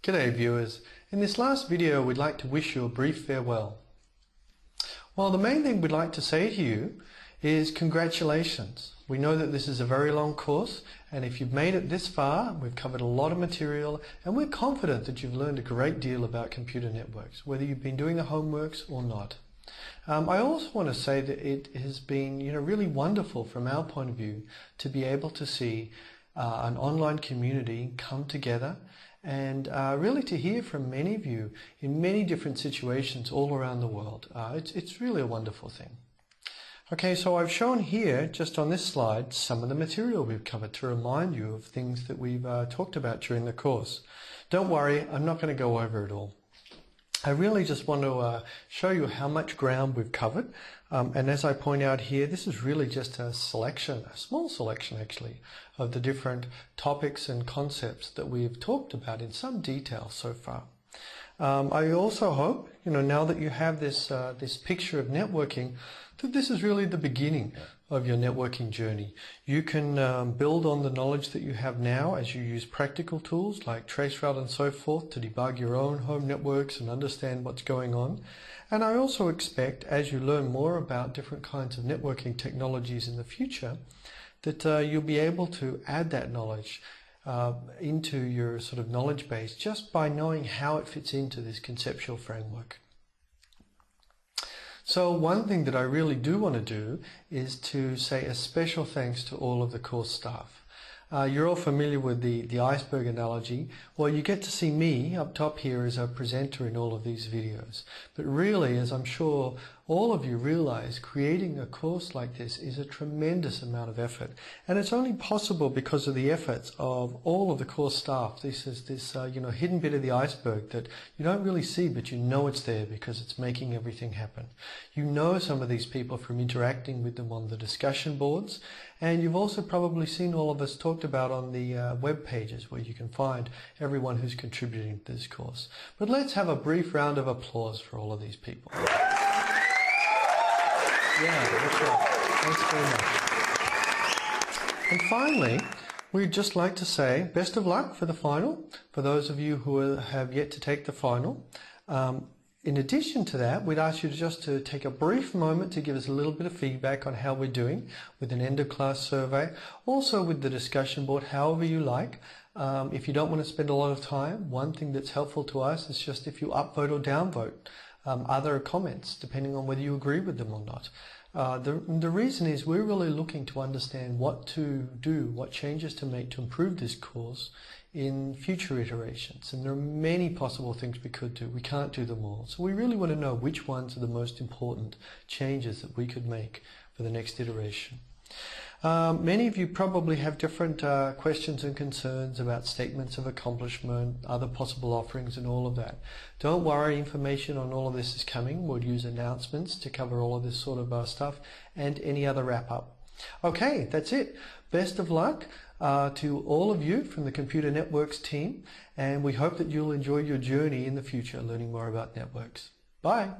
G'day viewers. In this last video we'd like to wish you a brief farewell. Well the main thing we'd like to say to you is congratulations. We know that this is a very long course and if you've made it this far we've covered a lot of material and we're confident that you've learned a great deal about computer networks whether you've been doing the homeworks or not. Um, I also want to say that it has been you know really wonderful from our point of view to be able to see uh, an online community come together and uh, really to hear from many of you in many different situations all around the world. Uh, it's, it's really a wonderful thing. Okay, so I've shown here, just on this slide, some of the material we've covered to remind you of things that we've uh, talked about during the course. Don't worry, I'm not going to go over it all. I really just want to uh, show you how much ground we've covered. Um, and as I point out here, this is really just a selection, a small selection actually, of the different topics and concepts that we've talked about in some detail so far. Um, I also hope, you know, now that you have this, uh, this picture of networking, that this is really the beginning of your networking journey. You can um, build on the knowledge that you have now as you use practical tools like traceroute and so forth to debug your own home networks and understand what's going on. And I also expect as you learn more about different kinds of networking technologies in the future, that uh, you'll be able to add that knowledge uh, into your sort of knowledge base just by knowing how it fits into this conceptual framework. So one thing that I really do want to do is to say a special thanks to all of the course staff. Uh, you're all familiar with the, the iceberg analogy. Well, you get to see me up top here as a presenter in all of these videos. But really, as I'm sure all of you realize creating a course like this is a tremendous amount of effort. And it's only possible because of the efforts of all of the course staff. This is this uh, you know hidden bit of the iceberg that you don't really see but you know it's there because it's making everything happen. You know some of these people from interacting with them on the discussion boards. And you've also probably seen all of us talked about on the uh, web pages where you can find everyone who's contributing to this course. But let's have a brief round of applause for all of these people yeah, that's right. Thanks very much. And finally, we'd just like to say best of luck for the final, for those of you who have yet to take the final. Um, in addition to that, we'd ask you just to take a brief moment to give us a little bit of feedback on how we're doing with an end of class survey, also with the discussion board, however you like. Um, if you don't want to spend a lot of time, one thing that's helpful to us is just if you upvote or downvote um, other comments, depending on whether you agree with them or not. Uh, the, the reason is we're really looking to understand what to do, what changes to make to improve this course in future iterations. And there are many possible things we could do. We can't do them all. So we really want to know which ones are the most important changes that we could make for the next iteration. Um, many of you probably have different uh, questions and concerns about statements of accomplishment, other possible offerings and all of that. Don't worry, information on all of this is coming. We'll use announcements to cover all of this sort of uh, stuff and any other wrap up. Okay, that's it. Best of luck uh, to all of you from the Computer Networks team and we hope that you'll enjoy your journey in the future learning more about networks. Bye.